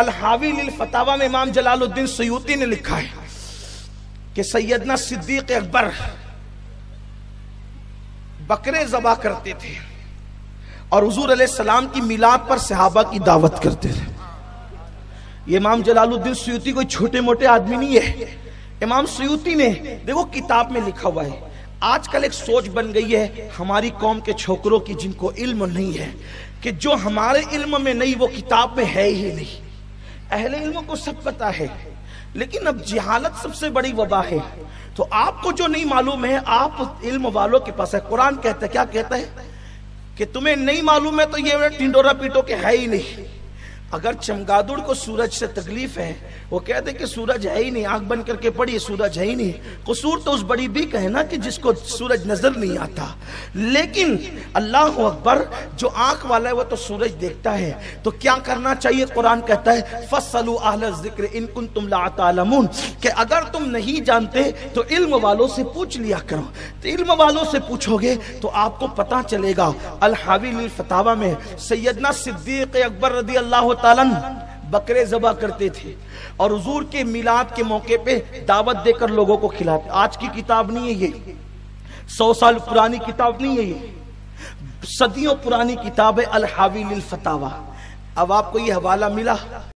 अल हावी लिल फतावा में इमाम जलालुद्दीन सयूती ने लिखा है कि सैयदना सिद्दीक अकबर बकरे जबा करते थे और हुजूर सलाम की मिलाद पर सहाबा की दावत करते थे। ये इमाम जलालुद्दीन सयूती कोई छोटे मोटे आदमी नहीं है। इमाम सयूती ने, देखो किताब में लिखा हुआ है, आजकल एक सोच बन गई है हमारी कौम के छोकरों की जिनको इल्म नहीं है, कि जो हमारे इल्म में नहीं, वो किताब में है ही नहीं। अहले इल्म को सब पता है, लेकिन अब जिहालत सबसे बड़ी वबा है। तो आपको जो नहीं मालूम है, आप इल्म वालों के पास है। कुरान कहता है, क्या कहता है? कि तुम्हें नहीं मालूम है तो ये टिंडोरा पीटो के है ही नहीं। अगर चमगादुड़ को सूरज से तकलीफ़ है, वो कहते कि सूरज है ही नहीं आँख बंद करके पड़ी सूरज है ही नहीं। कसूर तो उस बड़ी भी कहे ना कि जिसको सूरज नज़र नहीं आता। लेकिन अल्लाह अकबर, जो आँख वाला है वो तो सूरज देखता है। तो क्या करना चाहिए? कुरान कहता है, फसलु अहल ज़िक्र इनकुन तुम लातमून कि अगर तुम नहीं जानते तो इल्म वालों से पूछ लिया करो। तो इल्म वालों से पूछोगे तो आपको पता चलेगा। अल हावी फतावा में, सैयदना सिद्दीक अकबर रदी अल्लाह तालन बकरे जबा करते थे और हजूर के मिलाद के मौके पे दावत देकर लोगों को खिलाते। आज की किताब नहीं है ये। सौ साल पुरानी किताब नहीं है ये। सदियों पुरानी किताब है अल हावी फतावा। अब आपको ये हवाला मिला।